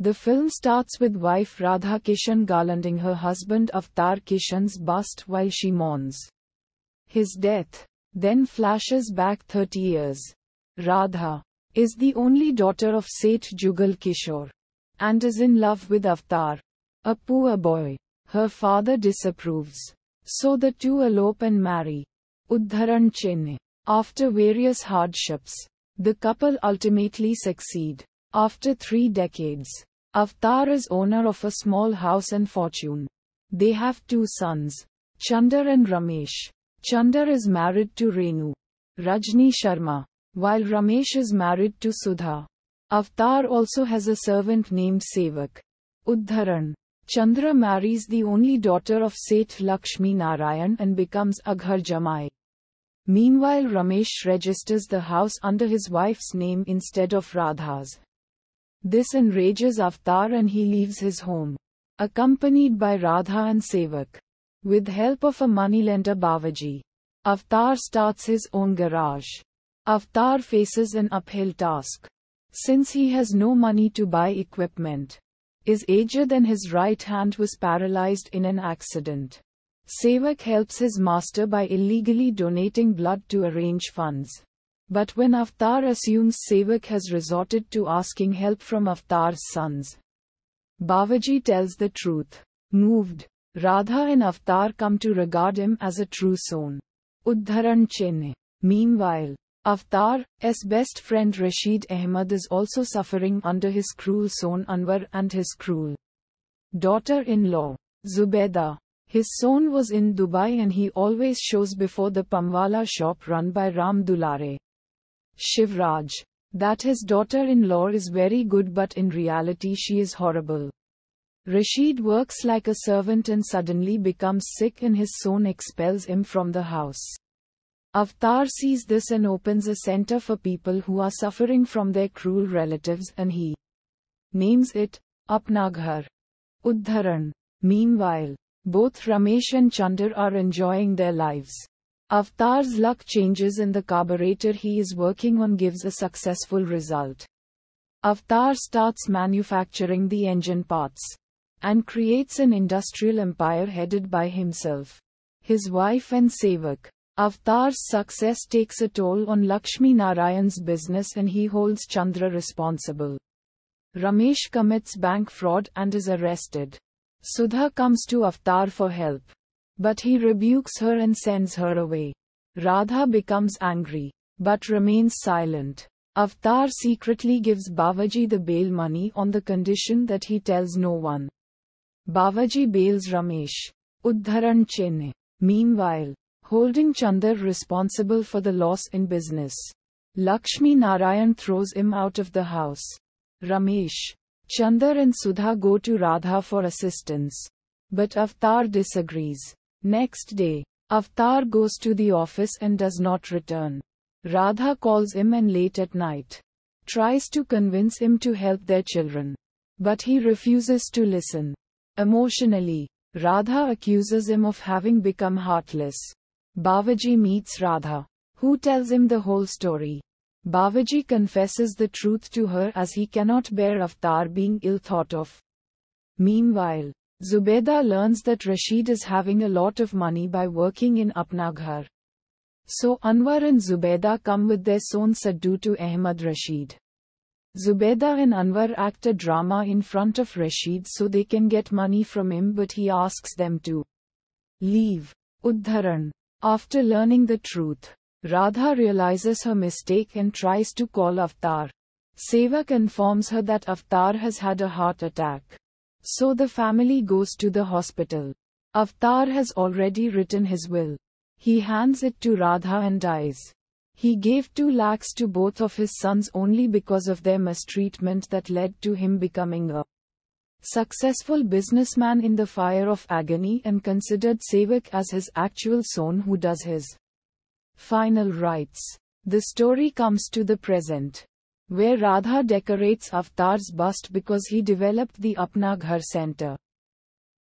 The film starts with wife Radha Kishan garlanding her husband Avtar Kishan's bust while she mourns his death. Then flashes back 30 years. Radha is the only daughter of Seth Jugal Kishore and is in love with Avtar, a poor boy. Her father disapproves. So the two elope and marry. Uddharan Chinne. After various hardships, the couple ultimately succeed. After three decades, Avtar is owner of a small house and fortune. They have two sons, Chandar and Ramesh. Chandar is married to Renu, Rajni Sharma, while Ramesh is married to Sudha. Avtar also has a servant named Sevak. Uddharan. Chandra marries the only daughter of Seth Lakshmi Narayan and becomes a Ghar Jamai. Meanwhile Ramesh registers the house under his wife's name instead of Radha's. This enrages Avtar and he leaves his home. Accompanied by Radha and Sevak. With help of a moneylender Babaji. Avtar starts his own garage. Avtar faces an uphill task. Since he has no money to buy equipment, is aged and his right hand was paralyzed in an accident. Sevak helps his master by illegally donating blood to arrange funds. But when Avtar assumes Sevak has resorted to asking help from Avtar's sons, Babaji tells the truth. Moved, Radha and Avtar come to regard him as a true son. Uddharan Chinne. Meanwhile, Avtar's best friend Rashid Ahmed is also suffering under his cruel son Anwar and his cruel daughter-in-law, Zubeda. His son was in Dubai and he always shows before the Panwala shop run by Ram Dulare. Shivraj. That his daughter-in-law is very good but in reality she is horrible. Rashid works like a servant and suddenly becomes sick and his son expels him from the house. Avtar sees this and opens a center for people who are suffering from their cruel relatives and he names it Apnaghar. Uddharan. Meanwhile, both Ramesh and Chandar are enjoying their lives. Avtar's luck changes and the carburetor he is working on gives a successful result. Avtar starts manufacturing the engine parts and creates an industrial empire headed by himself, his wife and Sevak. Avtar's success takes a toll on Lakshmi Narayan's business and he holds Chandra responsible. Ramesh commits bank fraud and is arrested. Sudha comes to Avtar for help. But he rebukes her and sends her away. Radha becomes angry, but remains silent. Avtar secretly gives Babaji the bail money on the condition that he tells no one. Babaji bails Ramesh. Uddharan Chinne. Meanwhile, holding Chandar responsible for the loss in business. Lakshmi Narayan throws him out of the house. Ramesh, Chandar and Sudha go to Radha for assistance. But Avtar disagrees. Next day, Avtar goes to the office and does not return. Radha calls him and late at night tries to convince him to help their children. But he refuses to listen. Emotionally, Radha accuses him of having become heartless. Babaji meets Radha, who tells him the whole story. Babaji confesses the truth to her as he cannot bear Avtar being ill thought of. Meanwhile, Zubeda learns that Rashid is having a lot of money by working in Apnaghar. So Anwar and Zubeda come with their son Saddu to Ahmad Rashid. Zubeda and Anwar act a drama in front of Rashid so they can get money from him but he asks them to leave. Uddharan after learning the truth, Radha realizes her mistake and tries to call Avtar. Sevak informs her that Avtar has had a heart attack. So the family goes to the hospital. Avtar has already written his will. He hands it to Radha and dies. He gave 2 lakhs to both of his sons only because of their mistreatment that led to him becoming a successful businessman in the fire of agony and considered Sevak as his actual son who does his final rites. The story comes to the present, where Radha decorates Avtar's bust because he developed the Apna Ghar center.